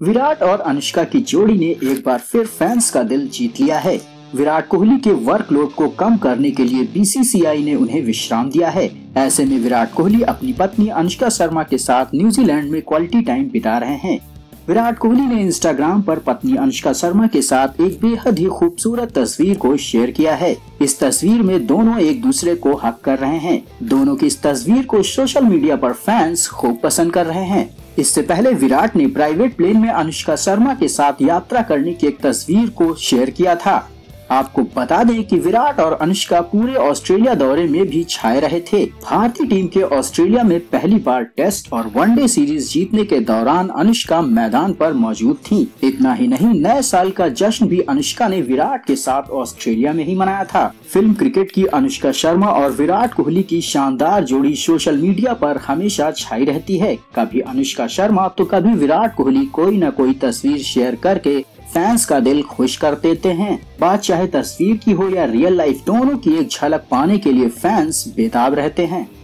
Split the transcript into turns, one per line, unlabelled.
विराट और अनुष्का की जोड़ी ने एक बार फिर फैंस का दिल जीत लिया है। विराट कोहली के वर्कलोड को कम करने के लिए बीसीसीआई ने उन्हें विश्राम दिया है। ऐसे में विराट कोहली अपनी पत्नी अनुष्का शर्मा के साथ न्यूजीलैंड में क्वालिटी टाइम बिता रहे हैं। विराट कोहली ने इंस्टाग्राम पर पत्नी अनुष्का शर्मा के साथ एक बेहद ही खूबसूरत तस्वीर को शेयर किया है। इस तस्वीर में दोनों एक दूसरे को हक कर रहे हैं। दोनों की इस तस्वीर को सोशल मीडिया पर फैंस खूब पसंद कर रहे हैं। इससे पहले विराट ने प्राइवेट प्लेन में अनुष्का शर्मा के साथ यात्रा करने की एक तस्वीर को शेयर किया था। आपको बता दें कि विराट और अनुष्का पूरे ऑस्ट्रेलिया दौरे में भी छाए रहे थे। भारतीय टीम के ऑस्ट्रेलिया में पहली बार टेस्ट और वनडे सीरीज़ जीतने के दौरान अनुष्का मैदान पर मौजूद थी। इतना ही नहीं, नए साल का जश्न भी अनुष्का ने विराट के साथ ऑस्ट्रेलिया में ही मनाया था। फ़िल्म क्रिकेट की अनुष्का शर्मा और विराट कोहली की शानदार जोड़ी सोशल मीडिया पर हमेशा छाई रहती है। कभी अनुष्का शर्मा तो कभी विराट कोहली कोई न कोई तस्वीर शेयर करके फैंस का दिल खुश कर देते हैं। बात चाहे तस्वीर की हो या रियल लाइफ दोनों की एक झलक पाने के लिए फैंस बेताब रहते हैं।